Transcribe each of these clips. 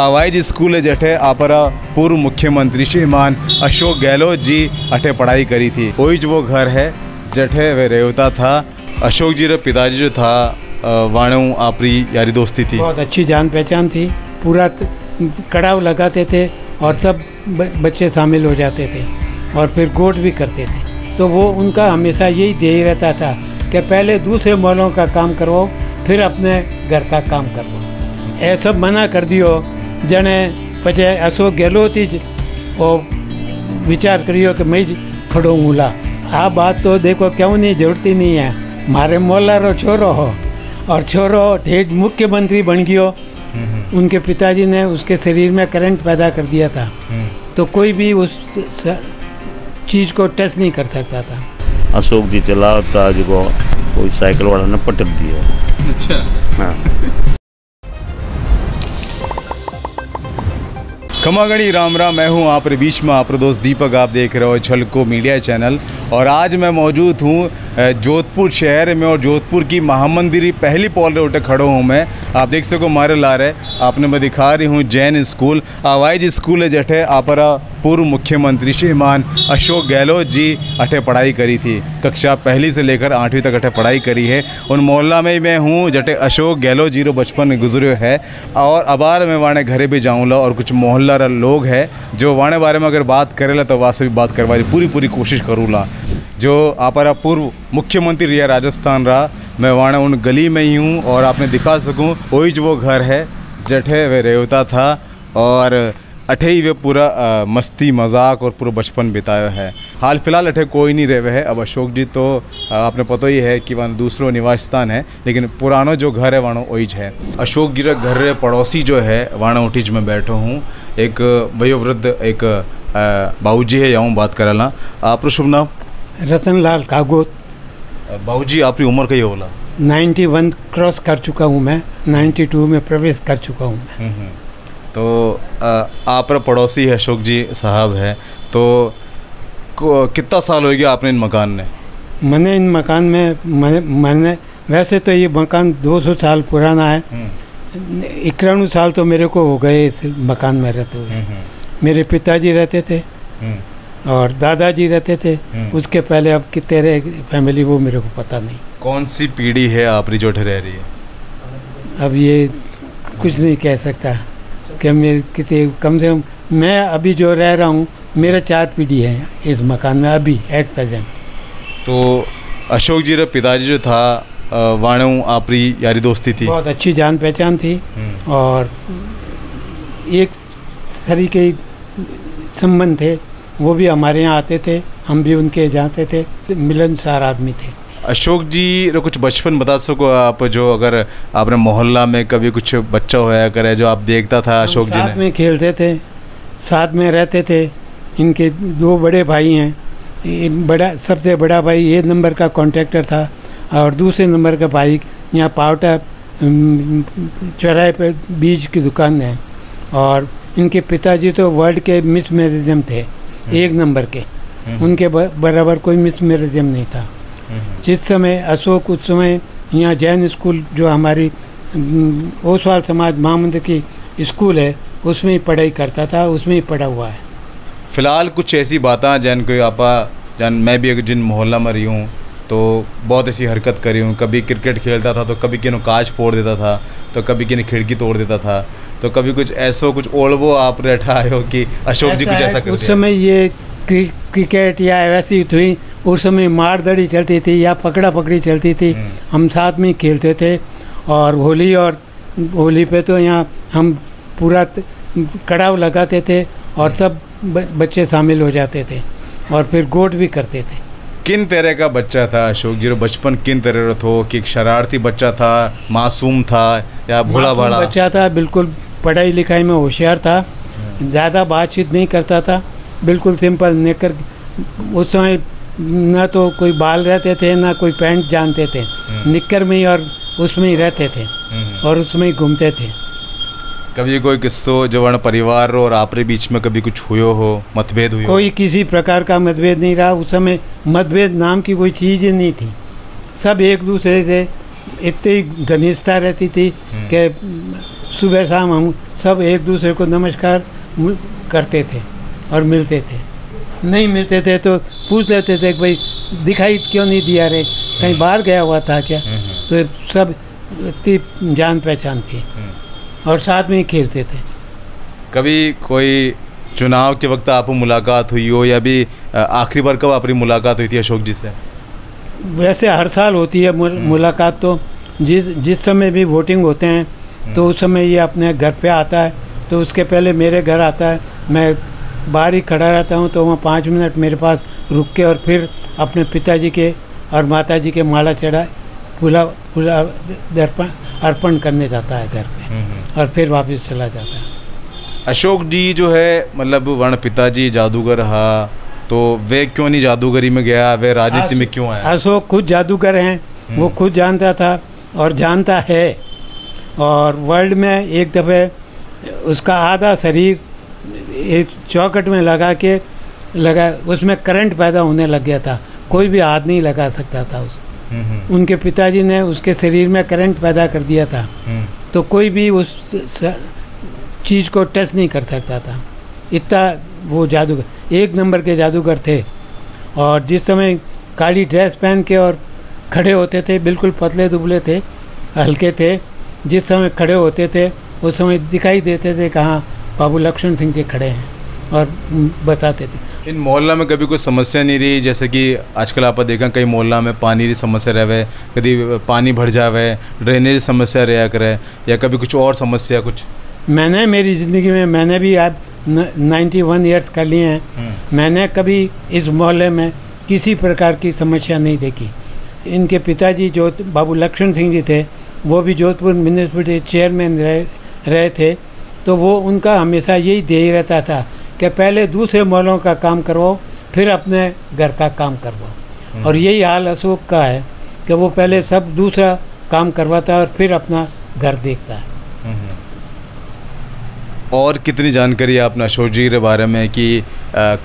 आवाइज school है जठे आपरा पूर्व मुख्यमंत्री श्रीमान अशोक गहलोत जी अठे पढ़ाई करी थी। वही जो वो घर है जठे वे रेवता था, अशोक जी रे पिताजी जो था वाणु, आपरी यारी दोस्ती थी। बहुत अच्छी जान पहचान थी, पूरा कड़ाव लगाते थे और सब बच्चे शामिल हो जाते थे और फिर गोट भी करते थे। तो वो उनका हमेशा यही ध्येय रहता था कि पहले दूसरे मोहल्लों का काम करवाओ, फिर अपने घर का काम करवाओ। ऐसा मना कर दियो जने પછી અશોક ગેહલોતી જ वो विचार करियो कि मैं ज खड़ो मूला आ बात तो देखो क्यों नहीं जरूरती नहीं है मारे मोहल्ला रो छोरो हो और छोरो ठेठ मुख्यमंत्री बन गयो उनके पिताजी ने उसके शरीर में करंट पैदा कर दिया था तो कोई भी उस स- चीज़ को टच नहीं कर सकता था अशोक जी चलावता जेको कोई साइकिल वाला ने पटक दिया अच्छा हाँ खमागणी, राम राम, मैं हूँ आप बीच में आप दोस्त दीपक, आप देख रहे हो छलको मीडिया चैनल। और आज मैं मौजूद हूँ जोधपुर शहर में और जोधपुर की महामंदिरी पहली पॉल रोड पे खड़ो हूँ मैं। आप देख सको मारे ला रहे आपने मैं दिखा रही हूँ जैन स्कूल। आवाइज स्कूल है जठे, आपरा पूर्व मुख्यमंत्री श्रीमान अशोक गहलोत जी अठे पढ़ाई करी थी। कक्षा पहली से लेकर आठवीं तक अठे पढ़ाई करी है। उन मोहल्ला में ही मैं हूँ जटे अशोक गहलोत जी रो बचपन गुजरियो है। और अबार मैं वाणे घरे भी जाऊँला और कुछ मोहल्ला लोग है, जो वाणे बारे में अगर बात करेला तो वहाँ से भी बात करवा पूरी पूरी कोशिश करूँला जो आपरा पूर्व मुख्यमंत्री रिया राजस्थान रहा, मैं वाणे उन गली में ही हूँ और आपने दिखा सकूँ वही जो वो घर है, जठे वे रेवता था और अठे ही वे पूरा मस्ती, मज़ाक और पूरा बचपन बिताया है। हाल फ़िलहाल अठे कोई नहीं रहे है। अब अशोक जी तो आपने पता ही है कि वहाँ दूसरो निवास स्थान है, लेकिन पुरानो जो घर है वाणो ओइज है। अशोक जी घर रे पड़ोसी जो है, वाणो उठीज में बैठो हूँ। एक वयोवृद्ध, एक बाबू जी है यहाँ बात करला। आप शुभ नाम? रतनलाल कागोत। बाबू जी आपकी उम्र कही होला? 91 क्रॉस कर चुका हूँ मैं 92 में प्रवेश कर चुका हूँ मैं। तो आप पड़ोसी है अशोक जी साहब है तो कितना साल हो गया आपने इन मकान ने मैंने इन मकान में मैं- मैंने वैसे तो ये मकान 200 साल पुराना है। इक्यानवे साल तो मेरे को हो गए इस मकान में रहते हुए। मेरे पिताजी रहते थे। और दादाजी रहते थे उसके पहले अब कितने रहे फैमिली वो मेरे को पता नहीं। कौन सी पीढ़ी है आपकी जो रह रही है? अब ये कुछ नहीं कह सकता कि मेरे कितने कम से कम मैं अभी जो रह रहा हूँ मेरा चार पीढ़ी है इस मकान में अभी एट प्रेजेंट तो अशोक जी रे पिताजी जो था वाणु आपरी यारी दोस्ती थी। बहुत अच्छी जान पहचान थी हम्म। और एक तरीके संबंध थे। वो भी हमारे यहाँ आते थे हम भी उनके जाते थे मिलनसार आदमी थे। अशोक जी कुछ बचपन बता सको आप जो अगर आपने मोहल्ला में कभी कुछ बच्चा होया करे जो आप देखता था अशोक जी साथ में खेलते थे साथ में रहते थे। इनके दो बड़े भाई हैं। बड़ा सबसे बड़ा भाई एक नंबर का कॉन्ट्रैक्टर था और दूसरे नंबर का भाई यहाँ पावटा चौराहे पर बीज की दुकान है। और इनके पिताजी तो वर्ल्ड के मिस मैरिजम थे। एक नंबर के। उनके बराबर कोई मिस मैरिजम नहीं था। जिस समय अशोक उस समय यहाँ जैन स्कूल जो हमारी ओसवाल समाज महामंदिर की स्कूल है उसमें ही पढ़ाई करता था उसमें ही पढ़ा हुआ है। फ़िलहाल कुछ ऐसी बातें जैन कोई आपा जैन मैं भी अगर जिन मोहल्ला में रही हूँ तो बहुत ऐसी हरकत करी हूँ। कभी क्रिकेट खेलता था तो कभी किनो कांच फोड़ देता था तो कभी किन्हें खिड़की तोड़ देता था। तो कभी कुछ ऐसो कुछ ओढ़वो आप आए हो कि अशोक जी कुछ ऐसा उस समय ये क्रिकेट या वैसी हुई उस समय मार दड़ी चलती थी या पकड़ा पकड़ी चलती थी। हम साथ में खेलते थे और होली और होली पे तो यहाँ हम पूरा कड़ाव लगाते थे और सब बच्चे शामिल हो जाते थे और फिर गोट भी करते थे। किन तरह का बच्चा था अशोक जी? बचपन किन तरह रो थो? कि शरारती बच्चा था मासूम था या भोला भाला बच्चा था बिल्कुल पढ़ाई लिखाई में होशियार था ज़्यादा बातचीत नहीं करता था बिल्कुल सिंपल नेकर उस समय ना तो कोई बाल रहते थे ना कोई पैंट जानते थे निक्कर में ही और उसमें ही रहते थे और उसमें ही घूमते थे। कभी कोई किस्सो जो वर्ण परिवार और आपरे बीच में कभी कुछ हुए हो मतभेद हुए कोई किसी प्रकार का मतभेद नहीं रहा उस समय मतभेद नाम की कोई चीज़ ही नहीं थी। सब एक दूसरे से इतनी घनिष्ठता रहती थी कि सुबह शाम हम सब एक दूसरे को नमस्कार करते थे और मिलते थे। नहीं मिलते थे तो पूछ लेते थे कि भाई दिखाई क्यों नहीं दिया रे? कहीं बाहर गया हुआ था क्या? तो सब इतनी जान पहचान थी। और साथ में ही खेलते थे। कभी कोई चुनाव के वक्त आप मुलाकात हुई हो या भी आखिरी बार कब आपकी मुलाकात हुई थी अशोक जी से? वैसे हर साल होती है मुलाकात तो जिस जिस समय भी वोटिंग होते हैं तो उस समय ये अपने घर पे आता है। तो उसके पहले मेरे घर आता है। मैं बाहर ही खड़ा रहता हूँ तो वहाँ पाँच मिनट मेरे पास रुक के और फिर अपने पिताजी के और माताजी के माला चढ़ा फूला फूला दर्पण अर्पण करने जाता है घर पे। और फिर वापस चला जाता है। अशोक जी जो है मतलब वर्ण पिताजी जादूगर रहा तो वे क्यों नहीं जादूगरी में गया? वे राजनीति में क्यों आया अशोक खुद जादूगर हैं। वो खुद जानता था और जानता है। और वर्ल्ड में एक दफ़े उसका आधा शरीर एक चौकट में लगा के लगा उसमें करंट पैदा होने लग गया था। कोई भी हाथ नहीं लगा सकता था उस। उनके पिताजी ने उसके शरीर में करंट पैदा कर दिया था। तो कोई भी उस चीज़ को टच नहीं कर सकता था। इतना वो जादूगर एक नंबर के जादूगर थे। और जिस समय काली ड्रेस पहन के और खड़े होते थे बिल्कुल पतले दुबले थे हल्के थे जिस समय खड़े होते थे उस समय दिखाई देते थे कहाँ बाबू लक्ष्मण सिंह जी खड़े हैं और बताते थे। इन मोहल्ला में कभी कोई समस्या नहीं रही? जैसे कि आजकल आप देखा कई मोहल्ला में पानी की समस्या रहे कभी पानी भर जावे ड्रेनेज समस्या रहा करे या कभी कुछ और समस्या कुछ? मैंने मेरी ज़िंदगी में मैंने भी आज नाइन्टी वन ईयर्स कर लिए हैं। मैंने कभी इस मोहल्ले में किसी प्रकार की समस्या नहीं देखी। इनके पिताजी जो बाबू लक्ष्मण सिंह जी थे वो भी जोधपुर म्यूनिसिपलिटी चेयरमैन रहे रहे थे तो वो उनका हमेशा यही ध्येय रहता था कि पहले दूसरे मोहल्लों का काम करवाओ फिर अपने घर का काम करवाओ। और यही हाल अशोक का है कि वो पहले सब दूसरा काम करवाता है और फिर अपना घर देखता है। और कितनी जानकारी है आपने अशोक जी के बारे में कि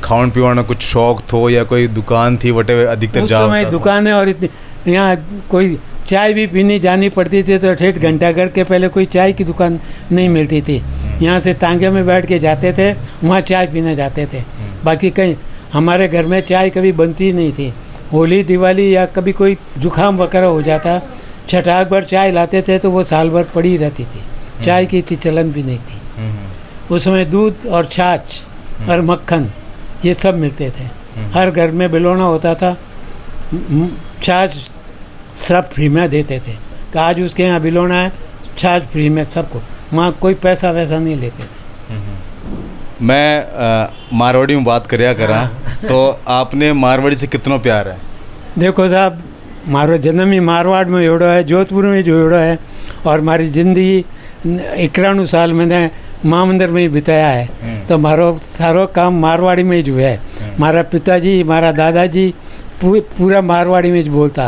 खावन पीवन कुछ शौक थो या कोई दुकान थी वटे अधिकतर उस जा समय दुकानें और इतनी यहाँ कोई चाय भी पीनी जानी पड़ती थी तो ठेठ घंटा घर के पहले कोई चाय की दुकान नहीं मिलती थी। यहाँ से तांगे में बैठ के जाते थे, वहाँ चाय पीने जाते थे। बाकी कहीं हमारे घर में चाय कभी बनती नहीं थी। होली, दिवाली या कभी कोई जुकाम वगैरह हो जाता छठाक भर चाय लाते थे तो वो साल भर पड़ी रहती थी। चाय की इतनी चलन भी नहीं थी। उस समय दूध और छाछ और मक्खन, ये सब मिलते थे। हर घर में बिलोना होता था। छाछ सब फ्री में देते थे। कि आज उसके यहाँ बिलोना है छाछ फ्री में सबको। वहाँ कोई पैसा वैसा नहीं लेते थे। मैं अ, मारवाड़ी में बात करया करा तो आपने मारवाड़ी से कितना प्यार है? देखो साहब मारो जन्म ही मारवाड़ में जोड़ो है जोधपुर में जोड़ो है और हमारी ज़िंदगी इक्यानवे साल मैंने माँ मंदिर में ही बिताया है। तो मारो सारो काम मारवाड़ी में ही जो है। हमारा पिताजी मारा दादाजी पूरा मारवाड़ी में ही बोलता।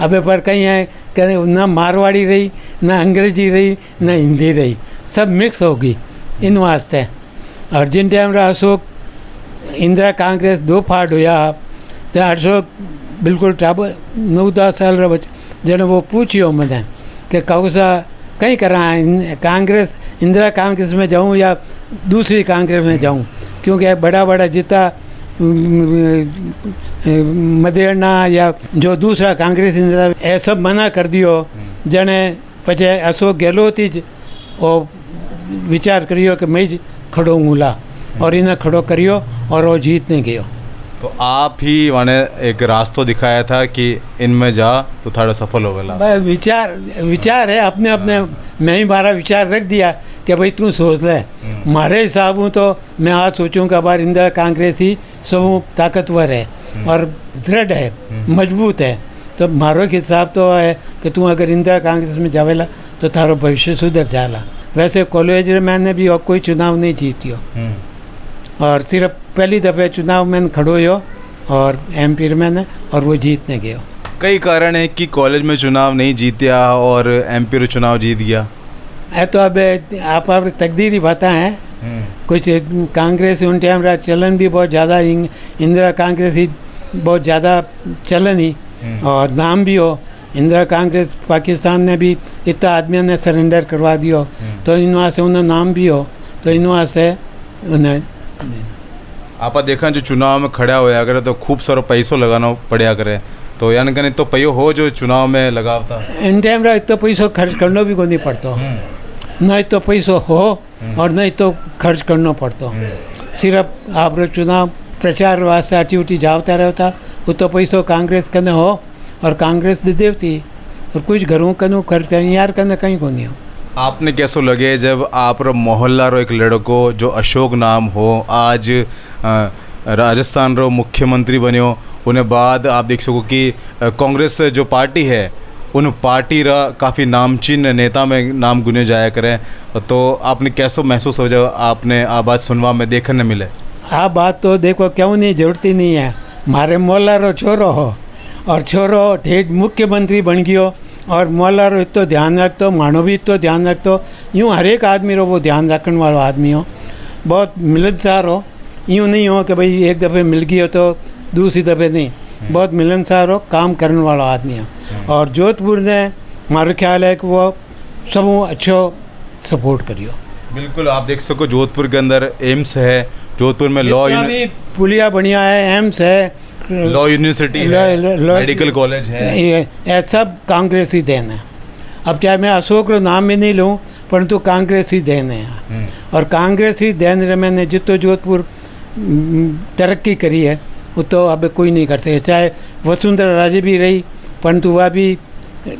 अबे पर कहीं है कि ना मारवाड़ी रही, ना अंग्रेज़ी रही, ना हिंदी रही, सब मिक्स होगी इन वास्ते। टाइम रहा अशोक, इंदिरा कांग्रेस दो फाट हुआ तो अशोक बिल्कुल टाब नौ दस साल बच जन वो पूछियो मैंने कि कौसा कहीं करा कांग्रेस, इंदिरा कांग्रेस में जाऊँ या दूसरी कांग्रेस में जाऊँ? क्योंकि बड़ा बड़ा जितना मदेड़ना या जो दूसरा कांग्रेस नेता ये सब मना कर दियो जने पचे अशोक गहलोत ही विचार करियो कि मैं खड़ो मूला और इन्हें खड़ो करियो और वो जीत नहीं गयो। तो आप ही माने एक रास्तो दिखाया था कि इनमें जा तो थोड़ा सफल हो गया। विचार विचार है अपने अपने मैं ही मारा विचार रख दिया कि भाई तू सोच ले। हम्म। मारे हिसाब हूँ तो मैं आज सोचूँ कि अब इंदिरा कांग्रेस ही सब ताकतवर है और दृढ़ है मज़बूत है। तो मारो के हिसाब तो है कि तू अगर इंदिरा कांग्रेस में जावेला तो थारो भविष्य सुधर जाला वैसे कॉलेज में मैंने भी और कोई चुनाव नहीं जीतियो और सिर्फ़ पहली दफ़े चुनाव में खड़ो हो और एम पी में ने और वो जीतने गयो कई कारण है कि कॉलेज में चुनाव नहीं जीतिया और एम पी चुनाव जीत गया। है तो अब आप आप तकदीरी बातें हैं कुछ कांग्रेस उन टाइम रहा चलन भी बहुत ज़्यादा इंदिरा कांग्रेस ही बहुत ज़्यादा चलन ही और नाम भी हो। इंदिरा कांग्रेस पाकिस्तान ने भी इतना आदमियों ने सरेंडर करवा दियो। तो इन वास्ते उन्हें नाम भी हो। तो इन वास्ते उन्हें आप देखा जो चुनाव में खड़ा होया करे तो खूब सारो पैसो लगाना पड़ा करे। तो यानी कहीं तो पयो हो जो चुनाव में लगावता इन टाइम रा इतना पैसो खर्च करना भी को नहीं पड़तो। नहीं तो पैसो हो और नहीं तो खर्च करना पड़तो। सिर्फ़ आप चुनाव प्रचार वास्ते अटी उठी जावता रहता वो तो पैसो कांग्रेस कने हो और कांग्रेस दे देती और कुछ घरों कनु खर्च कर यार कने कहीं को नहीं हो। आपने कैसो लगे जब आप मोहल्ला रो एक लड़को जो अशोक नाम हो आज राजस्थान रो मुख्यमंत्री बन्यो उन्हें बाद आप देख सको कि कांग्रेस जो पार्टी है उन पार्टी रा काफ़ी नामचीन नेता में नाम गुने जाया करें। तो आपने कैसो महसूस हो जाए आपने आ बात सुनवा में देखने मिले? आ बात तो देखो, क्यों नहीं? ज़रूरत नहीं है। मारे मोहल्ला रो छोरो हो, और छोरो ठेठ मुख्यमंत्री बन गयो, और मोहल्ला रो इतना ध्यान रखते मानो भी इतना ध्यान रखते। यूँ हर एक आदमी रो वो ध्यान रखने वाला आदमी हो। बहुत मिलनसार हो। यूँ नहीं हो कि भाई एक दफ़े मिल गई हो तो दूसरी दफ़े नहीं। बहुत मिलनसार हो काम करने वाला आदमी हो। और जोधपुर ने हमारा ख्याल है कि वो सब अच्छो सपोर्ट करियो बिल्कुल आप देख सको जोधपुर के अंदर एम्स है जोधपुर में लॉ पुलिया बढ़िया है एम्स है लॉ यूनिवर्सिटी है मेडिकल कॉलेज है। ये सब कांग्रेस ही देन है। अब चाहे मैं अशोक रो नाम भी नहीं लूँ परंतु कांग्रेस ही देन है। यहाँ और कांग्रेस ही देन रे मैंने जितो जोधपुर हम्म, तरक्की करी है। वो तो अब कोई नहीं कर सके चाहे वसुंधरा राजे भी रही परंतु वह भी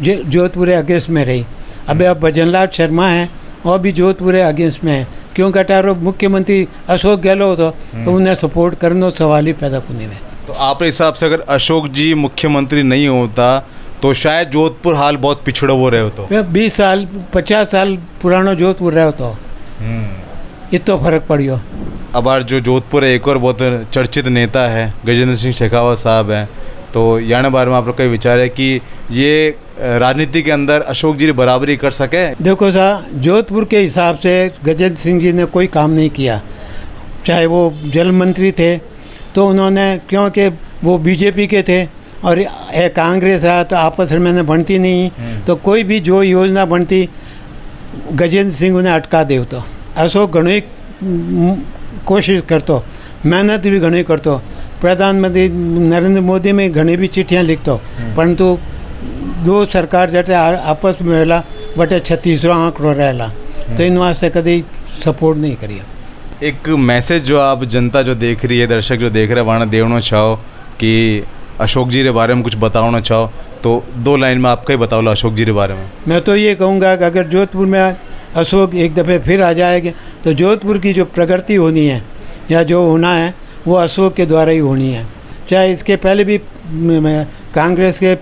जो- जोधपुर अगेंस्ट में रही। अब अब भजनलाल शर्मा है और भी जोधपुर अगेंस्ट में है। क्यों कटारो मुख्यमंत्री अशोक गहलोत हो तो उन्हें सपोर्ट करना सवाल ही पैदा करने में। तो आपके हिसाब से अगर अशोक जी मुख्यमंत्री नहीं होता तो शायद जोधपुर हाल बहुत पिछड़ो हो रहे हो तो। बीस साल पचास साल पुरानो जोधपुर रहो तो। इतो फ़र्क पड़ियो अब आज जो जोधपुर है एक और बहुत चर्चित नेता है गजेंद्र सिंह शेखावत साहब हैं। तो याने बारे में आप लोग का विचार है कि ये राजनीति के अंदर अशोक जी बराबरी कर सके? देखो सा जोधपुर के हिसाब से गजेंद्र सिंह जी ने कोई काम नहीं किया। चाहे वो जल मंत्री थे तो उन्होंने क्योंकि वो बीजेपी के थे और कांग्रेस रहा तो आपस में मैंने बनती नहीं। तो कोई भी जो योजना बनती गजेंद्र सिंह उन्हें अटका देव तो। अशोक घणो कोशिश करतो मेहनत भी घणी करतो। प्रधानमंत्री नरेंद्र मोदी में घणी भी चिट्ठियाँ लिखतो परंतु दो सरकार जटे आपस में रहेला बटे छत्तीसरो आंकड़ो रहेला तो इन वास्ते कभी सपोर्ट नहीं करिए एक मैसेज जो आप जनता जो देख रही है दर्शक जो देख रहे हैं वहाँ देवना चाहो कि अशोक जी के बारे में कुछ बताना चाहो तो दो लाइन में आपका ही बताओ लो अशोक जी के बारे में। मैं तो ये कहूँगा कि अगर जोधपुर में अशोक एक दफ़े फिर आ जाएँगे। तो जोधपुर की जो प्रगति होनी है, या जो होना है, वो अशोक के द्वारा ही होनी है। चाहे इसके पहले भी कांग्रेस के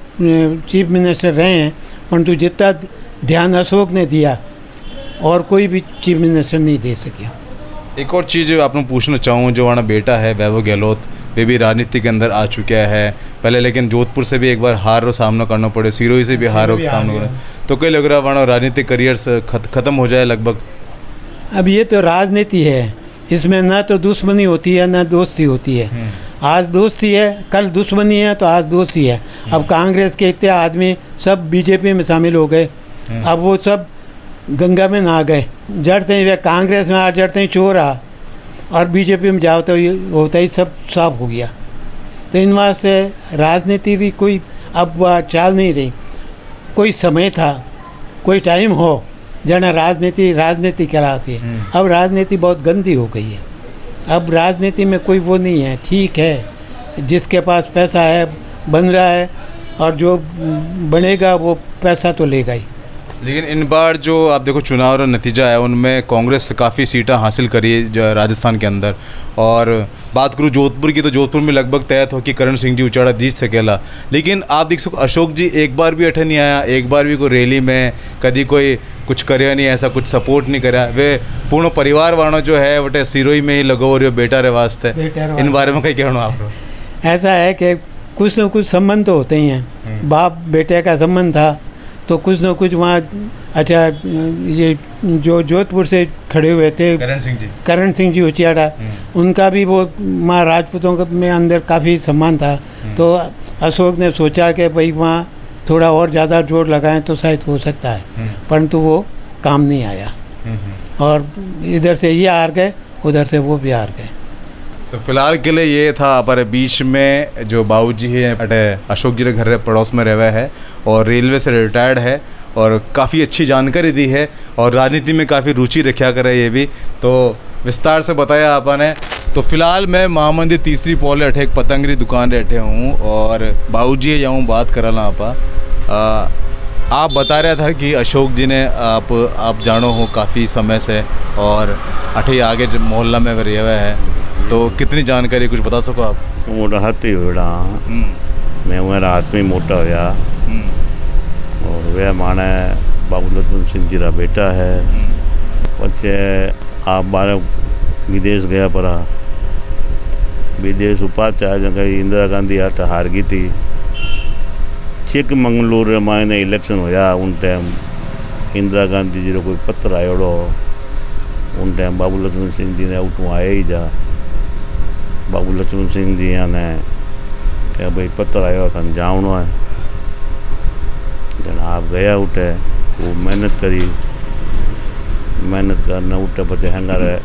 चीफ मिनिस्टर रहे हैं, परंतु जितना ध्यान अशोक ने दिया, और कोई भी चीफ मिनिस्टर नहीं दे सकिया एक और चीज़ आपने पूछना चाहूँ जो हमारा बेटा है, वैभव गहलोत, वे भी राजनीति के अंदर आ चुका है। पहले लेकिन जोधपुर से भी एक बार हार रो सामना करना पड़े सिरोही से भी हार का सामना करना तो कई लग रहा है राजनीतिक करियर से खत्म हो जाए लगभग? अब ये तो राजनीति है। इसमें ना तो दुश्मनी होती है ना दोस्ती होती है। आज दोस्ती है कल दुश्मनी है तो आज दोस्ती है। अब कांग्रेस के इतने आदमी सब बीजेपी में शामिल हो गए। अब वो सब गंगा में नहा गए। जड़ते ही वे कांग्रेस में आ जड़ते ही चोर आ और बीजेपी में जाओ तो ये होता ही सब साफ़ हो गया। तो इन वास्ते राजनीति की कोई अब वह चाल नहीं रही। कोई समय था कोई टाइम हो जना राजनीति राजनीति कहलाती है। अब राजनीति बहुत गंदी हो गई है। अब राजनीति में कोई वो नहीं है ठीक है जिसके पास पैसा है बन रहा है और जो बनेगा वो पैसा तो लेगा ही। लेकिन इन बार जो आप देखो चुनाव का नतीजा है उनमें कांग्रेस काफ़ी सीटें हासिल करी है राजस्थान के अंदर। और बात करूँ जोधपुर की तो जोधपुर में लगभग तय हो कि करण सिंह जी उचाड़ा जीत सकेला। लेकिन आप देख सको अशोक जी एक बार भी अठे नहीं आया एक बार भी कोई रैली में कभी कोई कुछ करे नहीं ऐसा कुछ सपोर्ट नहीं करा। वे पूर्ण परिवार वालों जो है वटे सिरोही में ही लगो रही बेटा रे वास्ते। इन बारे में कहीं कहना आप? ऐसा है कि कुछ न कुछ संबंध तो होते ही हैं। बाप बेटे का संबंध था तो कुछ ना कुछ वहाँ अच्छा ये जो जोधपुर से खड़े हुए थे करण सिंह जी। करण सिंह जी उचियाड़ा उनका भी वो माँ राजपूतों का- में अंदर काफ़ी सम्मान था। तो अशोक ने सोचा कि भाई वहाँ थोड़ा और ज़्यादा ज़ोर लगाएँ तो शायद हो सकता है। परंतु वो काम नहीं आया। और इधर से ये हार गए उधर से वो भी हार गए। तो फ़िलहाल के लिए ये था पर बीच में जो बाबू जी है अटे अशोक जी के घर पड़ोस में रह हुए है। और रेलवे से रिटायर्ड है और काफ़ी अच्छी जानकारी दी है और राजनीति में काफ़ी रुचि रखा करे ये भी। तो विस्तार से बताया आपने। तो फ़िलहाल मैं महामंदिर तीसरी पॉल अठे एक पतंगरी दुकान बैठे हूँ और बाबूजी जाऊँ बात करल आपा। आप बता रहा था कि अशोक जी ने आप आप जानो हो काफ़ी समय से और अठे आगे जब मोहल्ला में रहे हुए है तो कितनी जानकारी कुछ बता सको आप? मोटा हाथी होड़ा मैं में मोटा होया। और वह माने बाबू लक्ष्मण सिंह जी का बेटा है। पछे आप बारे विदेश गया परा। विदेश उपाध्याय जगह इंदिरा गांधी हट हार गई थी। चिकमंगलूर मायने इलेक्शन होया उन टाइम। इंदिरा गांधी जी कोई पत्र आयोड़ो। उन टाइम बाबू लक्ष्मण सिंह जी ने उठू आए ही जा। बाबू लक्ष्मण सिंह जी ने क्या भाई पत्र आयो असन जावनो है जन आप गया उठे वो मेहनत करी मेहनत करने उठे पचे हंगारे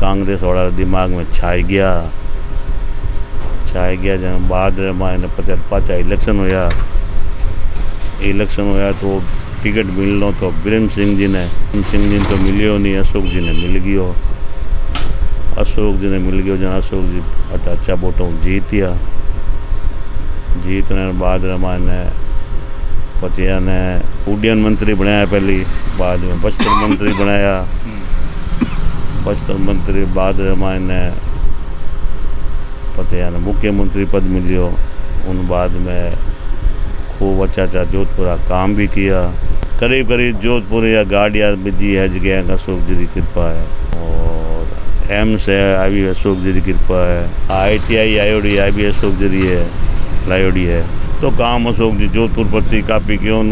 कांग्रेस वाला दिमाग में छाई गया छाई गया जन बाद में पचे पाचा इलेक्शन होया इलेक्शन होया तो टिकट मिलनो तो बीरेन सिंह जी ने बीरेन सिंह जी तो मिलियो नहीं अशोक जी ने मिल गयो अशोक जी ने मिल गयो जन अशोक जी अट अच्छा वोटों जीतिया जीतने बाद ने પછી એને ઉડ્ડયન મંત્રી બનાયા પહેલી बाद में बस्तर मंत्री बनाया बस्तर मंत्री बाद में એને પછી એને मुख्यमंत्री पद मिलियो उन बाद में खूब अच्छा अच्छा जोधपुर का काम भी किया करीब करीब जोधपुर या गाड़िया बिजी है जगह अशोक जी की कृपा है और एम्स है आई भी अशोक जी की कृपा है आई टी आई आई आई भी अशोक जी है लायोडी है। तो काम अशोक जी जोधपुर प्रति काफ़ी क्यों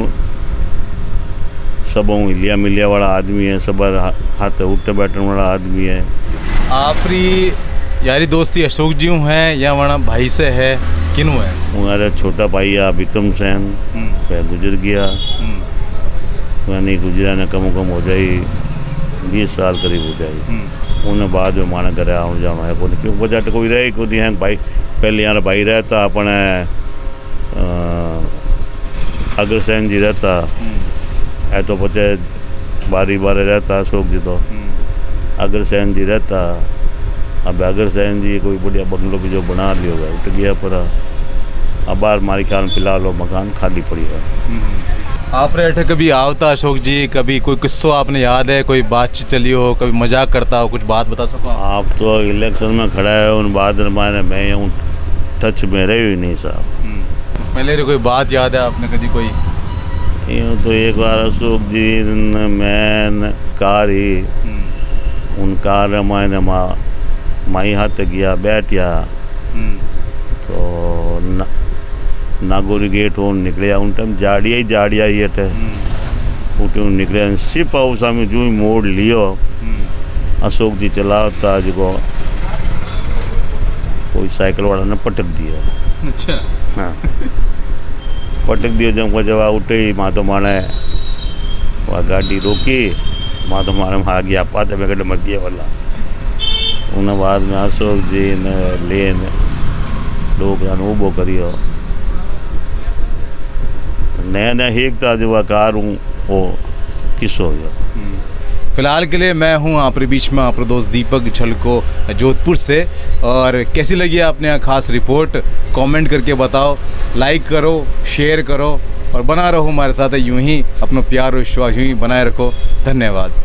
सब हिलिया मिलिया वाला आदमी है सब हाथ उठे बैठने वाला आदमी है। आपरी यारी दोस्ती अशोक जी हैं या वहाँ भाई से है किनू है? हमारा छोटा भाई है विक्रम सेन वह गुजर गया। वह नहीं गुजरा ने कम कम हो जाए बीस साल करीब हो जाए उन्हें बाद में माने करे आने जाना है कोई क्यों? वजह कोई रहे कोई है भाई। पहले यार भाई रहता अपने अग्रसेन जी रहता। है तो पचे बारी बारे रहता अशोक जी तो। अग्रसेन जी रहता। अब अग्रसेन जी कोई बढ़िया बंगलो भी जो बना लियो है उठ गया पर अब बार हमारे ख्याल में फ़िलहाल वो मकान खाली पड़ी है। आप रहते कभी आवता अशोक जी? कभी कोई किस्सो आपने याद है? कोई बातचीत चली हो कभी मज़ाक करता हो कुछ बात बता सको आप? तो इलेक्शन में खड़ा है उन बाद मैंने मैं टच में रही हुई नहीं साहब। पहले कोई बात याद है आपने कभी कोई? यूँ तो एक बार अशोक जी मैन कार ही उन कार माई हाथ गया बैठिया तो न, नागौरी गेट वो निकले उन टाइम जाड़िया ही जाड़िया ही अटे उठे निकले सिप हाउस में जो मोड़ लियो। अशोक जी चलाता जो साइकिल वाला ने पटक दिया। अच्छा। हाँ। पटक दिया जब जब उठे माँ तो माने वह गाड़ी रोकी माँ तो माने आ गया पाते में कटे मर गया वाला। उन बाद में अशोक जी ने लेन लोग ऊबो करियो। नया नया हेकता जो वह कार हूँ वो किस्सो हो फ़िलहाल के लिए मैं हूँ आपके बीच में आप दोस्त दीपक छलको जोधपुर से। और कैसी लगी आपने यहाँ खास रिपोर्ट? कमेंट करके बताओ, लाइक करो, शेयर करो, और बना रहो हमारे साथ यूँ ही अपना प्यार और विश्वास यूँ ही बनाए रखो। धन्यवाद।